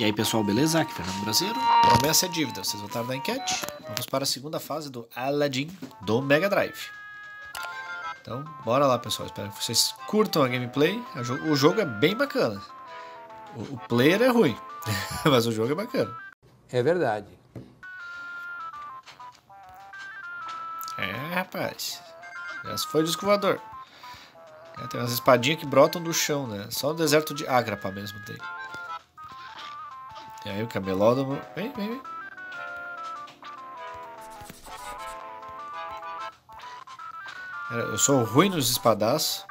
E aí pessoal, beleza? Aqui é Fernando Brasileiro. Promessa é dívida, vocês votaram na enquete. Vamos para a segunda fase do Aladdin do Mega Drive. Então, bora lá pessoal, espero que vocês curtam a gameplay. O jogo é bem bacana. O player é ruim, mas o jogo é bacana. É verdade. É, rapaz. Já foi o disco voador. É, tem umas espadinhas que brotam do chão, né? Só o deserto de Agrapa mesmo tem. E aí o camelódromo... Vem, vem, vem. Eu sou ruim nos espadaços.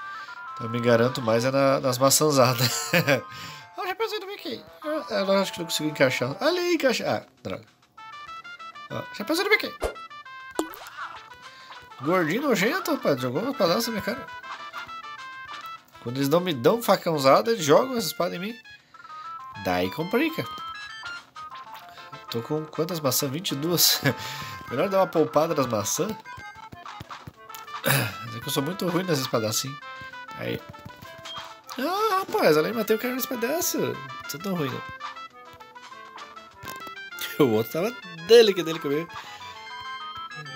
Então eu me garanto mais é na, nas maçãzadas. ah, já pensei no Mickey. Eu, acho que não consigo encaixar. Ali, encaixar. Ah, droga. Já pensei no Mickey. Gordinho nojento, rapaz. Jogou uma espada na minha cara. Quando eles não me dão facãozada, eles jogam essa espada em mim. Daí complica. Tô com quantas maçãs? 22. Melhor dar uma poupada nas maçãs. É que eu sou muito ruim nas espadas assim. Aí. Ah, rapaz, além de matei o cara nesse pedaço. Não sou tão ruim. O outro tava dele que dele comigo.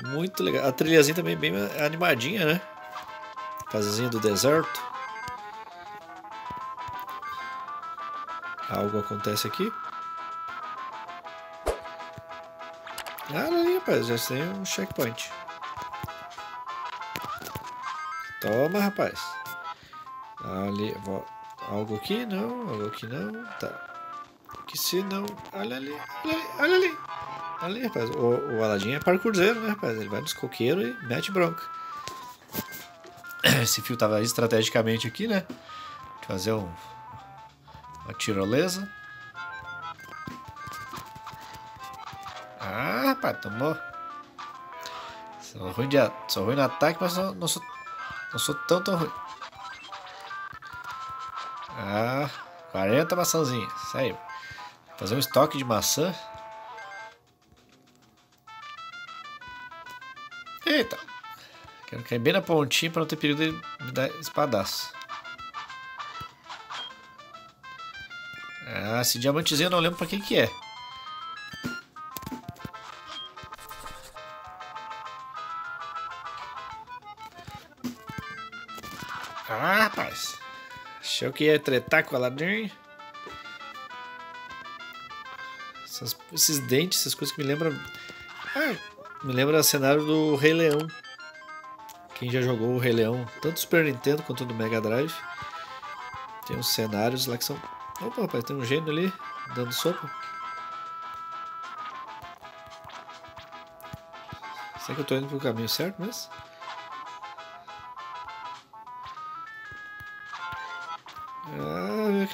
Muito legal. A trilhazinha também bem animadinha, né? Fasezinha do deserto. Algo acontece aqui. Ah, ali, rapaz, já tem um checkpoint. Toma, rapaz. Ali, algo aqui não, algo aqui não, tá. Que se não, olha ali, olha ali, olha ali. Ali, rapaz, o, o Aladim é parkourzeiro, né, rapaz? Ele vai nos coqueiros e mete bronca. Esse fio tava estrategicamente aqui, né? Fazer um, uma tirolesa. Ah, rapaz, tomou. Sou ruim, de, sou ruim no ataque, mas não, não, sou, não sou tão tão ruim. Ah, 40 maçãzinhas. Isso aí. Fazer um estoque de maçã. Eita. Quero cair bem na pontinha para não ter perigo de me dar espadaço. Ah, esse diamantezinho eu não lembro para que que é. Ah, rapaz. Achou que ia tretar com o Aladdin? Essas, esses dentes, essas coisas que me lembram... Ah, me lembra o cenário do Rei Leão. Quem já jogou o Rei Leão, tanto do Super Nintendo quanto do Mega Drive, tem uns cenários lá que são... Opa, rapaz, tem um gênio ali, dando sopa. Será que eu tô indo pro caminho certo mesmo?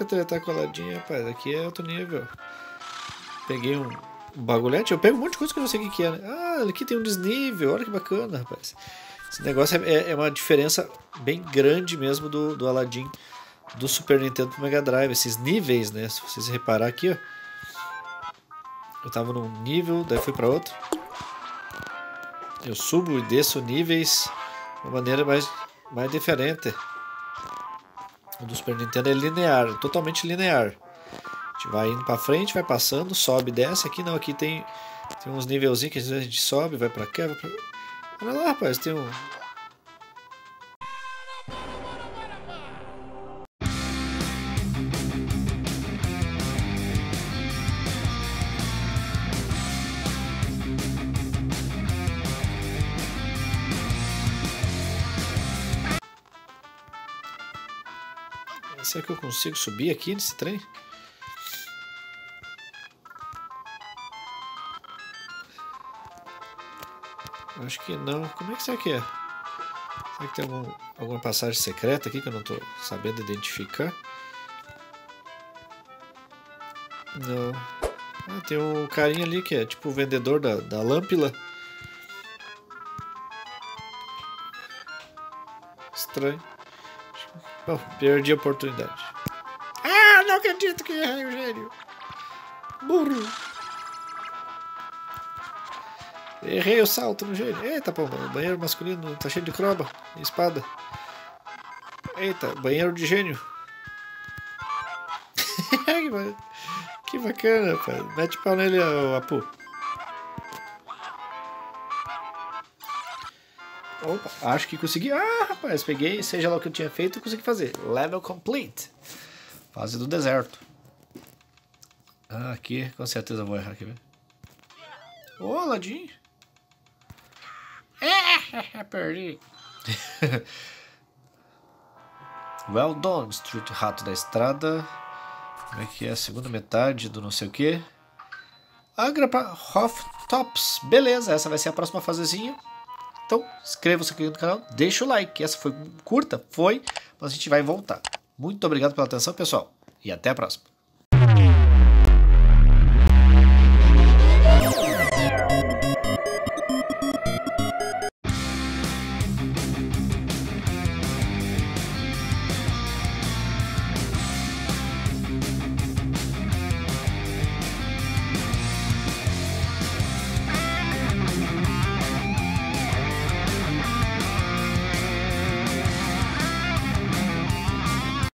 Que a tá coladinha, rapaz. Aqui é outro nível. Peguei um, um bagulhete. Eu pego um monte de coisa que eu não sei o que, é. Né? Ah, aqui tem um desnível. Olha que bacana, rapaz. Esse negócio é, é uma diferença bem grande mesmo do, do Aladdin do Super Nintendo pro Mega Drive. Esses níveis, né? Se vocês reparar aqui, ó. Eu tava num nível, daí fui para outro. Eu subo e desço níveis de uma maneira mais, mais diferente. O do Super Nintendo é linear, totalmente linear. A gente vai indo para frente, vai passando, sobe, desce. Aqui não, aqui tem, tem uns nivelzinhos que às vezes a gente sobe, vai para cá, vai pra... Olha lá, rapaz, tem um, Será que eu consigo subir aqui nesse trem? Acho que não. Como é que será que é? Será que tem algum, alguma passagem secreta aqui que eu não estou sabendo identificar? Não. Ah, tem um carinha ali que é tipo o vendedor da, da lâmpila. Estranho. Oh, perdi a oportunidade. Ah, não acredito que errei o gênio. Burro. Errei o salto no gênio. Eita, pô, banheiro masculino tá cheio de croba e espada. Eita, banheiro de gênio. Que bacana, rapaz. Mete pau nele, Apu. Opa, acho que consegui. Ah, rapaz, peguei, seja lá o que eu tinha feito, eu consegui fazer. Level complete. Fase do deserto. Ah, aqui, com certeza vou errar aqui. Ô, ladinho. É, perdi. well done, Street Rato da Estrada. Como é que é a segunda metade do não sei o que? Agrapa Hoff Tops. Beleza, essa vai ser a próxima fasezinha. Então, inscreva-se aqui no canal, deixa o like. Essa foi curta, foi, mas a gente vai voltar. Muito obrigado pela atenção, pessoal, e até a próxima.